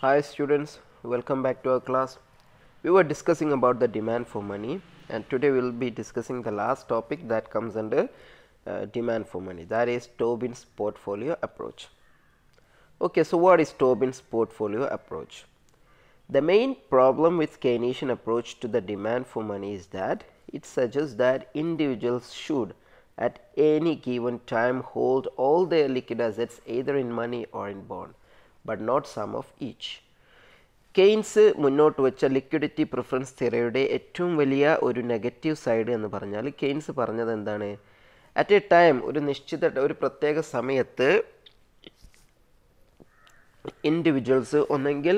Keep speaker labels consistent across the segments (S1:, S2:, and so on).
S1: Hi students, welcome back to our class. We were discussing about the demand for money and today we will be discussing the last topic that comes under uh, demand for money that is Tobin's portfolio approach. Okay, so what is Tobin's portfolio approach? The main problem with Keynesian approach to the demand for money is that it suggests that individuals should at any given time hold all their liquid assets either in money or in bond but not some of each Keynes മുന്നോട്ട് വെച്ച liquidity preference തിയറിയുടെ ഏറ്റവും വലിയ ഒരു negative side എന്ന് പറഞ്ഞാൽ Keynes പറഞ്ഞത് എന്താണ്? At A time ഒരു നിശ്ചിത ഒരു പ്രത്യേക സമയത്ത് ഇൻഡിവിജ്വൽസ് ഒന്നെങ്കിൽ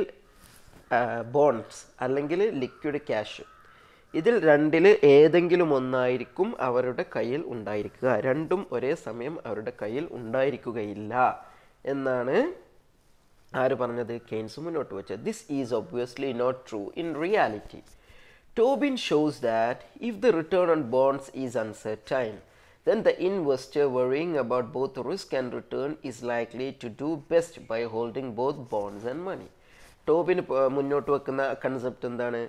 S1: ബോൺസ് അല്ലെങ്കിൽ ലിക്വിഡ് ക്യാഷ് ഇതിൽ രണ്ടിൽ ഏതെങ്കിലും ഒന്നായിരിക്കും അവരുടെ കയ്യിൽ ഉണ്ടായിരിക്കുക. രണ്ടും ഒരേ സമയം അവരുടെ കയ്യിൽ ഉണ്ടായിരിക്കുകയില്ല എന്നാണ് ആര് പറഞ്ഞത്? കെയ്ൻസ് മുന്നോട്ട് വെച്ചത്. This is obviously not true in reality Tobin shows that if the return on bonds is uncertain then the investor worrying about both risk and return is likely to do best by holding both bonds and money. ടോബിന് മുന്നോട്ട് വെക്കുന്ന concept എന്താണ്?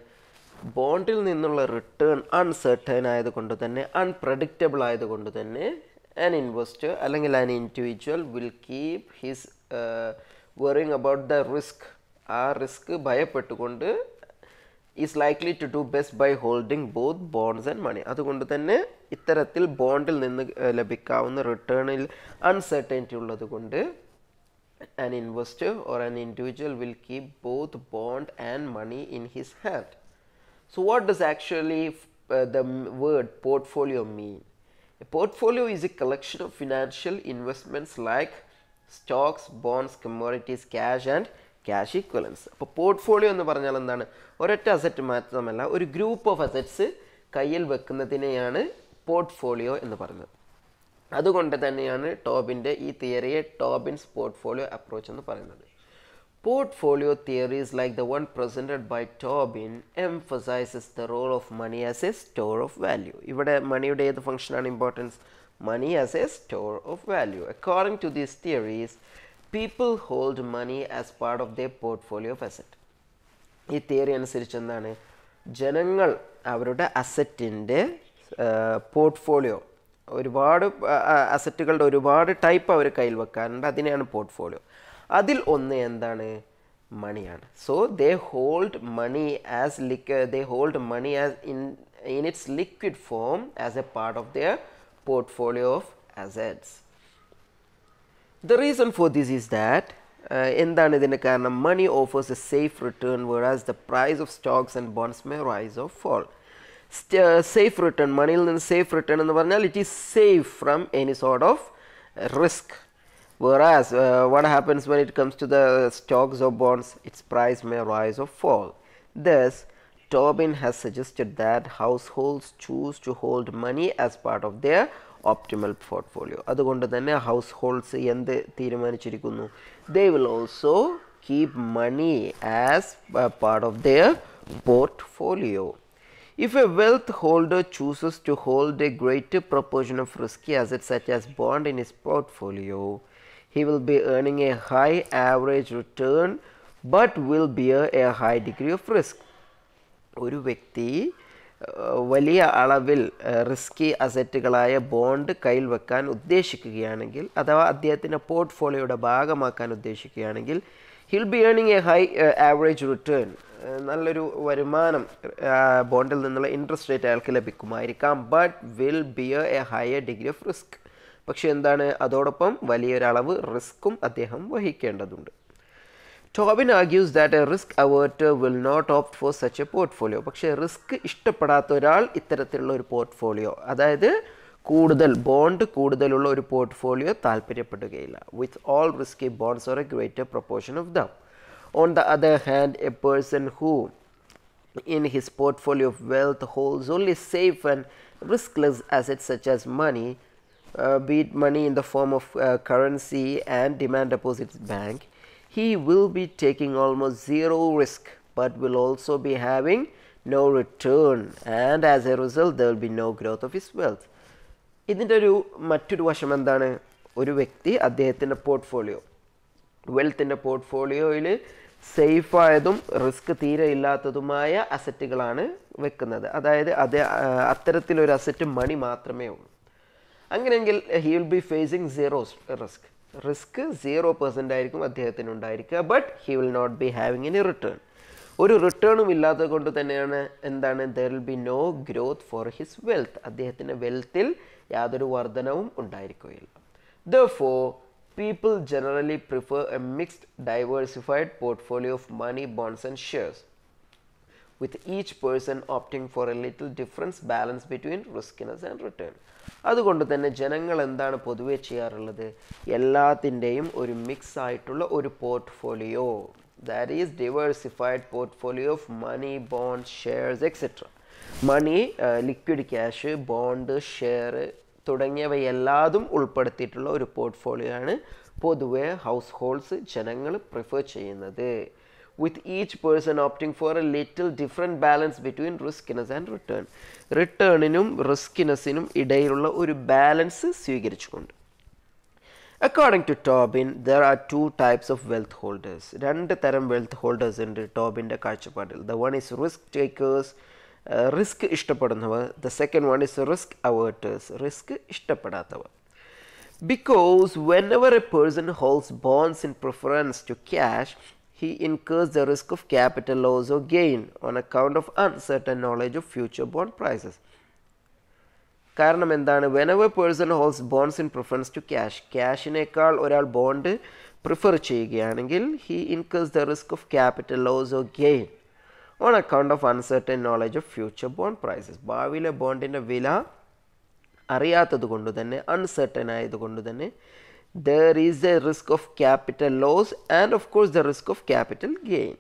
S1: ബോണ്ടിൽ നിന്നുള്ള return uncertain ആയതുകൊണ്ട് തന്നെ unpredictable ആയതുകൊണ്ട് തന്നെ an investor അല്ലെങ്കിൽ an individual will keep his wearing about the risk ആ risk ഭയപ്പെട്ടുകൊണ്ട് is likely to do best by holding both bonds and money അതുകൊണ്ട് തന്നെ ഇത്തരത്തിൽ ബോണ്ടിൽ നിന്ന് ലഭിക്കാവുന്ന റിട്ടേണിൽ അൺസർട്ടനിറ്റി ഉള്ളത് കൊണ്ട് an investor or an individual will keep both bond and money in his hand. So, what does actually uh, the word portfolio mean? A portfolio is a collection of financial investments like stocks, bonds commodities cash and cash equivalents. അപ്പോൾ portfolio എന്ന് പറഞ്ഞാൽ എന്താണ്? ഒരൊറ്റ asset മാത്രമല്ല ഒരു group of assets കയ്യിൽ വെക്കുന്നതിനെയാണ് portfolio എന്ന് പറയുന്നത് അതുകൊണ്ട് തന്നെയാണ് ടോബിന്റെ ഈ തിയറിയെ ടോബിൻസ് പോർട്ട്ഫോളിയോ അപ്രോച്ച് എന്ന് പറയുന്നത്. Portfolio theories like the one presented by Tobin emphasises the role of money as a store of value. ഇവിടെ മണിയുടെ ഏത് ഫംഗ്ഷനാണ് importance? Money as a store of value. According to these theories, people hold money as part of their portfolio of asset. ഈ theory അനുസരിച്ച് എന്താണ്? ജനങ്ങൾ അവരുടെ അസറ്റിന്റെ portfolio ഒരുപാട് അസറ്റുകളുടെ ഒരുപാട് ടൈപ്പ് അവർ കയ്യിൽ വെക്കാറുണ്ട്. അതിനെയാണ് പോർട്ട്ഫോളിയോ അതിൽ ഒന്ന് എന്താണ്? മണിയാണ് so they hold money as liquid they hold money as in in its liquid form as a part of their portfolio of assets the reason for this is that എന്താണ് ഇതിൻ്റെ കാരണം money offers a safe return whereas the price of stocks and bonds may rise of fall safe return മണിയിൽ നിന്ന് safe return എന്ന് പറഞ്ഞാൽ it is safe from any sort of risk whereas uh, what happens when it comes to the stocks or bonds its price may rise or fall thus Tobin has suggested that households choose to hold money as part of their optimal portfolio അതുകൊണ്ട് തന്നെ house holds എന്ത് തീരുമാനിച്ചിരിക്കുന്നു they will also keep money as part of their portfolio If a wealth holder chooses to hold a greater proportion of risky assets such as bond in his portfolio, he will be earning a high average return but will bear a high degree of risk. ഒരു വ്യക്തി വലിയ അളവിൽ risky അസറ്റുകളായ bond കയ്യിൽ വെക്കാൻ ഉദ്ദേശിക്കുകയാണെങ്കിൽ അഥവാ അദ്ദേഹത്തിന്റെ പോർട്ട്ഫോളിയോയുടെ ഭാഗമാക്കാൻ ഉദ്ദേശിക്കുകയാണെങ്കിൽ ഹിൽ ബി ഏണിങ് എ ഹൈ ആവറേജ് റിട്ടേൺ നല്ലൊരു വരുമാനം ബോണ്ടിൽ നിന്നുള്ള ഇൻട്രസ്റ്റ് റേറ്റ് അയാൾക്ക് ലഭിക്കുമായിരിക്കാം but will be a higher degree of risk പക്ഷേ എന്താണ്? അതോടൊപ്പം വലിയൊരളവ് റിസ്ക്കും അദ്ദേഹം വഹിക്കേണ്ടതുണ്ട്. Tobin argues that a risk averter will not opt for such a portfolio പക്ഷേ റിസ്ക് ഇഷ്ടപ്പെടാത്ത ഒരാൾ ഇത്തരത്തിലുള്ള ഒരു പോർട്ട്ഫോളിയോ അതായത് കൂടുതൽ ബോണ്ട് കൂടുതലുള്ള ഒരു portfolio താല്പര്യപ്പെടുകയില്ല with all risky bonds or a greater proportion of them on the other hand a person who in his portfolio of wealth holds only safe and riskless assets such as money, uh, be it money in the form of uh, currency and demand deposits bank, he will be taking almost zero risk but will also be having no return. And as a result there will be no growth of his wealth. ഇതിന്റെ ഒരു മറ്റൊരു വശം എന്താണ്? ഒരു വ്യക്തി അദ്ദേഹത്തിന്റെ portfolio വെൽത്തിന്റെ പോർട്ട്ഫോളിയോയിൽ സേഫായതും risk തീരെ ഇല്ലാത്തതുമായ അസറ്റുകളാണ് വെക്കുന്നത്. അതായത് അത് അത്തരത്തിലൊരു അസറ്റ് മണി മാത്രമേ ഉള്ളൂ. അങ്ങനെയെങ്കിൽ he will be facing zero risk risk zero percent ആയിരിക്കും അദ്ദേഹത്തിന് ഉണ്ടായിരിക്കുക. But he will not be having any return ഒരു റിട്ടേണും ഇല്ലാത്തത് കൊണ്ട് തന്നെയാണ് എന്താണ് there will be no growth for his wealth അദ്ദേഹത്തിന്റെ വെൽത്തിൽ യാതൊരു വർധനവും ഉണ്ടായിരിക്കുകയില്ല. Therefore people generally prefer a mixed diversified portfolio of money bonds and shares with each person opting for a little difference balance between riskiness and return. അതുകൊണ്ട് തന്നെ ജനങ്ങൾ എന്താണ് പൊതുവെ ചെയ്യാറുള്ളത്? എല്ലാത്തിന്റെയും ഒരു മിക്സ് ആയിട്ടുള്ള ഒരു portfolio that is diversified portfolio of money bond shares etcetera money liquid cash bond share തുടങ്ങിയവയെല്ലാതും ഉൾപ്പെടുത്തിയിട്ടുള്ള ഒരു പോർട്ട്ഫോളിയോ ആണ് പൊതുവെ ഹൗസ് ഹോൾഡ്സ് ജനങ്ങൾ പ്രിഫർ ചെയ്യുന്നത്. With each person opting for a little different balance between riskiness and return. റിട്ടേണിനും റിസ്കിനെസ്സിനും ഇടയിലുള്ള ഒരു ബാലൻസ് സ്വീകരിച്ചുകൊണ്ട്. According to Tobin there are two types of wealth holders രണ്ട് തരം വെൽത്ത് ഹോൾഡേഴ്സ് ഉണ്ട് ടോബിന്റെ കാഴ്ചപ്പാടിൽ. The one is risk takers risk ഇഷ്ടപ്പെടുന്നവർ. The second one is risk averters risk ഇഷ്ടപ്പെടാത്തവർ. Because whenever a person holds bonds in preference to cash, he incurs the risk of capital loss or gain on account of uncertain knowledge of future bond prices. കാരണം എന്താണ് whenever person holds bonds in preference to cash ക്യാഷിനേക്കാൾ ഒരാൾ bond prefer ചെയ്യുകയാണെങ്കിൽ he incurs the risk of capital loss or gain on account of uncertain knowledge of future bond prices ഭാവിയിലെ ബോണ്ടിൻ്റെ വില അറിയാത്തത് കൊണ്ട് തന്നെ അൺസർട്ടൻ ആയതുകൊണ്ട് തന്നെ there is a risk of capital loss and of course the risk of capital gain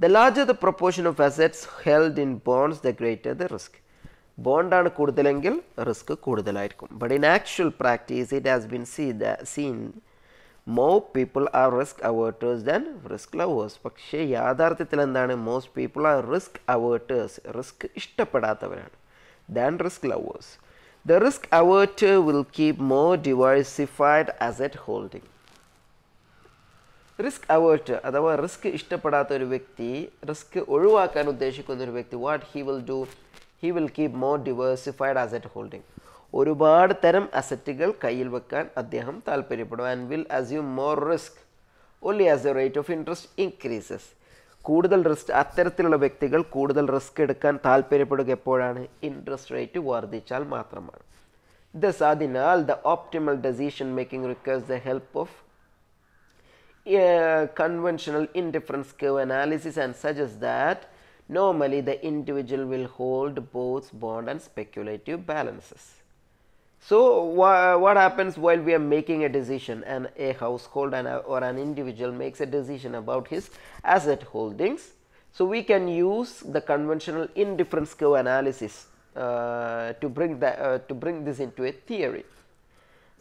S1: the larger the proportion of assets held in bonds the greater the risk ബോണ്ടാണ് കൂടുതലെങ്കിൽ risk കൂടുതലായിരിക്കും but in actual practice it has been see the seen more people are risk averters than risk lovers പക്ഷേ യാഥാർത്ഥ്യത്തിൽ എന്താണ് most people are risk averters risk ഇഷ്ടപ്പെടാത്തവരാണ് than risk lovers The risk averter will keep more diversified asset holding. Risk avert അഥവാ risk ഇഷ്ടപ്പെടാത്ത ഒരു വ്യക്തി risk ഒഴിവാക്കാൻ ഉദ്ദേശിക്കുന്ന ഒരു വ്യക്തി what he will do he will keep more diversified asset holding ഒരുപാട് തരം അസറ്റുകൾ കയ്യിൽ വെക്കാൻ അദ്ദേഹം താല്പര്യപ്പെടും and will assume more risk only as the rate of interest increases കൂടുതൽ റിസ്ക് അത്തരത്തിലുള്ള വ്യക്തികൾ കൂടുതൽ റിസ്ക് എടുക്കാൻ താല്പര്യപ്പെടുക എപ്പോഴാണ് ഇൻട്രസ്റ്റ് റേറ്റ് വർദ്ധിച്ചാൽ മാത്രമാണ് ദസ് അതിനാൽ the optimal decision making requires the help of conventional indifference curve analysis and suggests that normally the individual will hold both bond and speculative balances. So wha- what happens while we are making a decision and a household and a, or an individual makes a decision about his asset holdings? So we can use the conventional indifference curve analysis uh, to bring that uh, to bring this into a theory.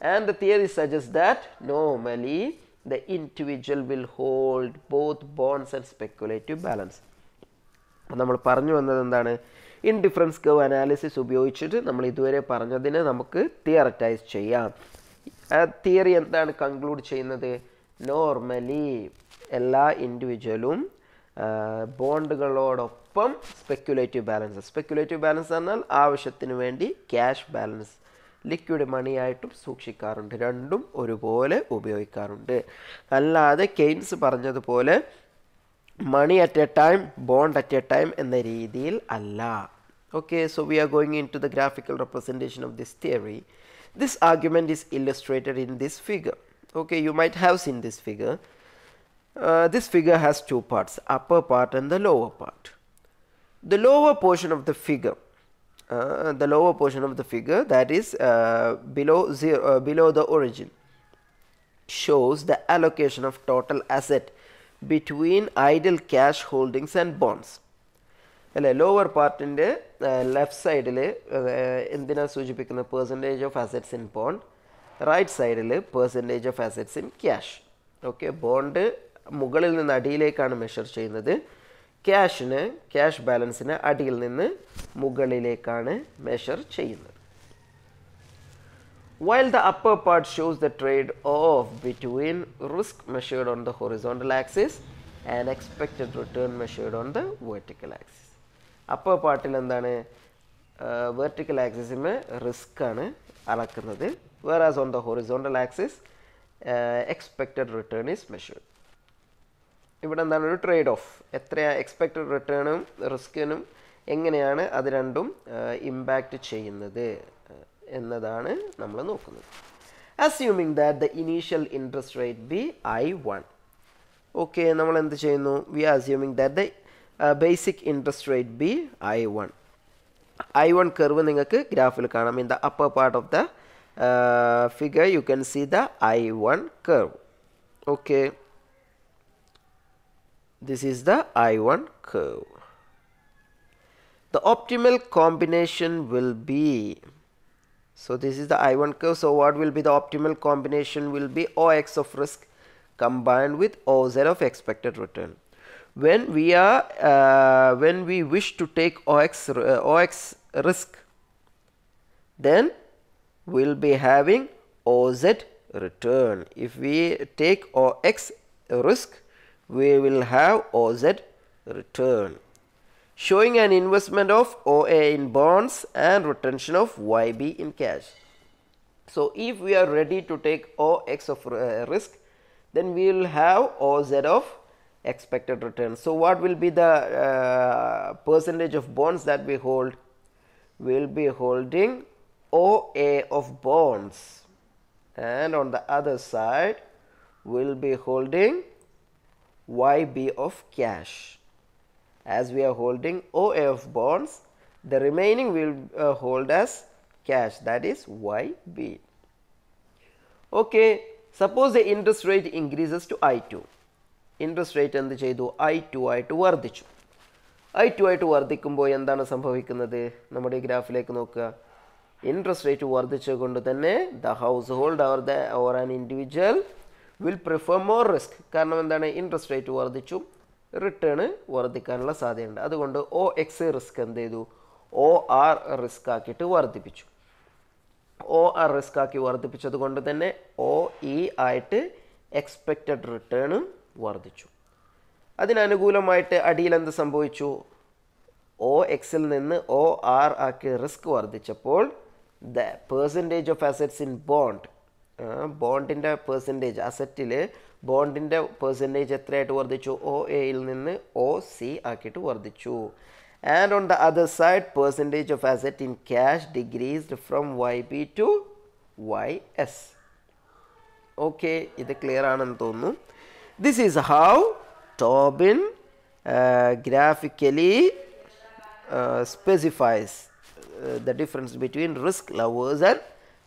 S1: And the theory suggests that normally the individual will hold both bonds and speculative balance. നമ്മൾ പറഞ്ഞു വന്നത് എന്താണ് Indifference curve analysis ഉപയോഗിച്ചിട്ട് നമ്മൾ ഇതുവരെ പറഞ്ഞതിനെ നമുക്ക് തിയററ്റൈസ് ചെയ്യാം. ആ തിയറി എന്താണ് കൺക്ലൂഡ് ചെയ്യുന്നത്? നോർമലി എല്ലാ ഇൻഡിവിജ്വലും ബോണ്ടുകളോടൊപ്പം സ്പെക്യുലേറ്റീവ് ബാലൻസ് സ്പെക്യുലേറ്റീവ് ബാലൻസ് എന്നാൽ ആവശ്യത്തിന് വേണ്ടി ക്യാഷ് ബാലൻസ് ലിക്വിഡ് മണിയായിട്ടും സൂക്ഷിക്കാറുണ്ട്. രണ്ടും ഒരുപോലെ ഉപയോഗിക്കാറുണ്ട്. അല്ലാതെ കെയ്ൻസ് പറഞ്ഞതുപോലെ money at a time bond at a time എന്ന രീതിയിൽ അല്ല okay so we are going in to the graphical representation of this theory this argument is illustrated in this figure okay you might have seen this figure this figure has two parts upper part and the lower part the lower portion of the figure uh, the lower portion of the figure that is uh, below zero uh, below the origin shows the allocation of total asset between idle cash holdings and bonds. അല്ലേ? Lower പാർട്ടിന്റെ left സൈഡിൽ എന്തിനാ സൂചിപ്പിക്കുന്നത് percentage of assets in bond right സൈഡിൽ percentage of assets in cash okay bond മുകളിൽ നിന്ന് അടിയിലേക്കാണ് measure ചെയ്യുന്നത്. ക്യാഷിന് cash ബാലൻസിന് അടിയിൽ നിന്ന് മുകളിലേക്കാണ് മെഷർ ചെയ്യുന്നത്. While the upper part shows the trade off between risk measured on the horizontal axis and expected return measured on the vertical axis അപ്പോൾ പാട്ടിൽ എന്താണ്? വെർട്ടിക്കൽ ആക്സിസിന് റിസ്ക് ആണ് അളക്കുന്നത്. Whereas on the horizontal axis expected return is measured ഇവിടെ എന്താണ്? ഒരു trade off എത്രയാ എക്സ്പെക്റ്റഡ് റിട്ടേണും റിസ്കിനും എങ്ങനെയാണ് അത് രണ്ടും ഇമ്പാക്റ്റ് ചെയ്യുന്നത്? ഏഹ്, എന്നതാണ് നമ്മൾ നോക്കുന്നത്. Assuming that the initial interest rate be I one okay നമ്മൾ എന്ത് ചെയ്യുന്നു we are assuming that the basic interest rate be I one I one curve നിങ്ങൾക്ക് ഗ്രാഫിൽ കാണാം. In the upper part of the figure you can see the I one curve okay this is the I1 curve. The optimal combination will be, so this is the I1 curve, so what will be the optimal combination will be OX of risk combined with OZ of expected return. When we are, uh, when we wish to take OX, uh, OX risk, then we'll be having OZ return. If we take OX risk, we will have OZ return. Showing an investment of OA in bonds and retention of YB in cash. So, if we are ready to take OX of uh, risk, then we will have OZ of expected return. So, what will be the uh, percentage of bonds that we hold? We will be holding OA of bonds and on the other side we will be holding YB of cash As we are holding OA of bonds, the remaining will uh, hold as cash that is YB. Okay, suppose the interest rate increases to I2. Interest rate എന്ത് ചെയ്തു I to ആയിട്ട് വർദ്ധിച്ചു I to ആയിട്ട് വർദ്ധിക്കുമ്പോൾ എന്താണ് സംഭവിക്കുന്നത് നമ്മുടെ ഈ ഗ്രാഫിലേക്ക് നോക്കുക ഇൻട്രസ്റ്റ് റേറ്റ് വർദ്ധിച്ചത് കൊണ്ട് തന്നെ the house hold our the or an individual will prefer more risk കാരണം എന്താണ് ഇൻട്രസ്റ്റ് റേറ്റ് വർദ്ധിച്ചു return വർദ്ധിക്കാനുള്ള സാധ്യതയുണ്ട്. അതുകൊണ്ട് ഒ എക്സ് റിസ്ക് എന്ത് ചെയ്തു? ഒ ആർ റിസ്ക് ആക്കിയിട്ട് വർദ്ധിപ്പിച്ചു. ഒ ആർ റിസ്ക് ആക്കി വർദ്ധിപ്പിച്ചത് കൊണ്ട് തന്നെ ഒ ഇ ആയിട്ട് എക്സ്പെക്റ്റഡ് റിട്ടേണും വർദ്ധിച്ചു. അതിനനുകൂലമായിട്ട് അടിയിൽ എന്ത് സംഭവിച്ചു? ഒ എക്സിൽ നിന്ന് ഒ ആർ ആക്കി risk വർദ്ധിച്ചപ്പോൾ the percentage of assets in bond ബോണ്ടിന്റെ percentage അസറ്റിൽ ബോണ്ടിൻ്റെ percentage എത്രയായിട്ട് വർദ്ധിച്ചു ഒ എയിൽ നിന്ന് ഒ സി ആക്കിയിട്ട് വർദ്ധിച്ചു and on the other side percentage of asset in cash decreased from Y B to Y S okay ഇത് clear ആണെന്ന് തോന്നുന്നു this is how Tobin graphically specifies uh, the difference between risk lovers and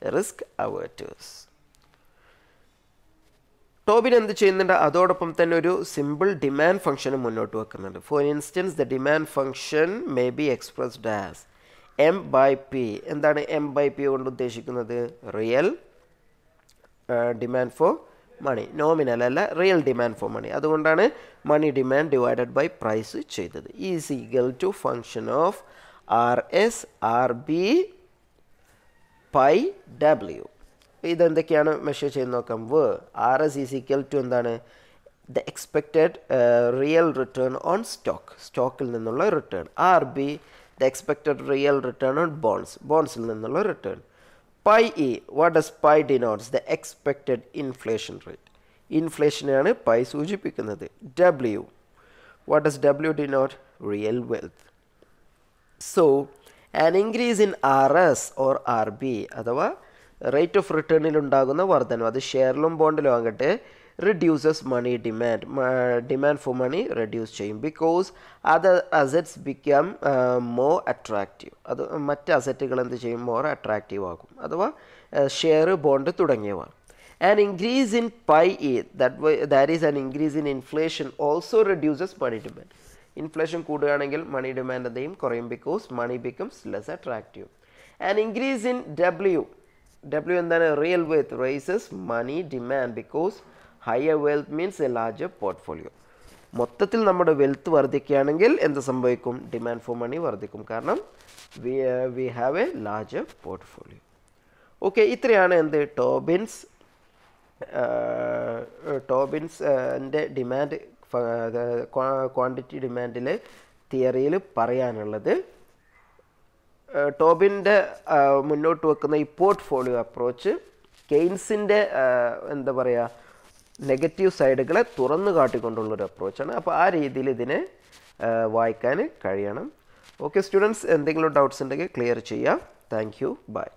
S1: risk averters. Tobin എന്ത് ചെയ്യുന്നുണ്ട്? അതോടൊപ്പം തന്നെ ഒരു simple demand ഫംഗ്ഷനും മുന്നോട്ട് വെക്കുന്നുണ്ട്. For instance the demand function may be expressed as M by P എന്താണ് എം ബൈ പി കൊണ്ട് ഉദ്ദേശിക്കുന്നത്? Real demand for money nominal അല്ല റിയൽ ഡിമാൻഡ് ഫോർ മണി അതുകൊണ്ടാണ് money demand divided by price ചെയ്തത്. Is equal to function of R S R B pi W ഇതെന്തൊക്കെയാണ് measure ചെയ്ത് നോക്കാം where R S is equal to എന്താണ് the expected real return on stock സ്റ്റോക്കിൽ നിന്നുള്ള return R B the expected real return on bonds ബോൺസിൽ നിന്നുള്ള return pi E what does pi denotes the expected inflation rate ഇൻഫ്ലേഷനെയാണ് pi സൂചിപ്പിക്കുന്നത് W what does W denote real wealth so an increase in R S or R B അഥവാ rate of റിട്ടേണിൽ ഉണ്ടാകുന്ന വർധനം അത് ഷെയറിലും ബോണ്ടിലും ആകട്ടെ reduces money demand demand for money reduce ചെയ്യും. Because other assets become more attractive അത് മറ്റ് അസറ്റുകൾ എന്ത് ചെയ്യും? മോർ അട്രാക്റ്റീവ് ആകും. അഥവാ ഷെയർ ബോണ്ട് തുടങ്ങിയവ. And increase in pi E that that is an increase in inflation also reduces money demand inflation കൂടുകയാണെങ്കിൽ മണി ഡിമാൻഡ് എന്തെയും കുറയും. Because money becomes less attractive and increase in W W എന്താണ് real wealth raises money demand because higher wealth means a larger portfolio മൊത്തത്തിൽ നമ്മുടെ wealth വർദ്ധിക്കുകയാണെങ്കിൽ എന്ത് സംഭവിക്കും? Demand for money വർദ്ധിക്കും. കാരണം we we have a larger portfolio okay ഇത്രയാണ് എന്ത്? ടോബിൻസ് ടോബിൻസ് ന്റെ ഡിമാൻഡ് ക്വാണ്ടിറ്റി ഡിമാൻഡിൽ തിയറിയിൽ പറയാനുള്ളത്. ടോബിന്റെ മുന്നോട്ട് വെക്കുന്ന ഈ പോർട്ട്ഫോളിയോ അപ്രോച്ച് കെയ്ൻസിന്റെ എന്താ പറയുക നെഗറ്റീവ് സൈഡുകളെ തുറന്നു കാട്ടിക്കൊണ്ടുള്ളൊരു അപ്രോച്ചാണ്. അപ്പോൾ ആ രീതിയിൽ ഇതിനെ വായിക്കാൻ കഴിയണം. ഓക്കെ സ്റ്റുഡൻസ് എന്തെങ്കിലും ഡൗട്ട്സ് ഉണ്ടെങ്കിൽ ക്ലിയർ ചെയ്യാം. Thank you. ബൈ.